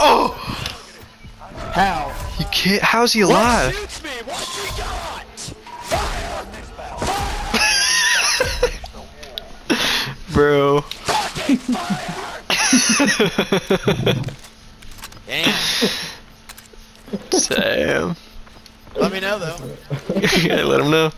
Oh! How? You can't. How's he alive? Bro. Damn. Sam, Let me know though. yeah, let him know.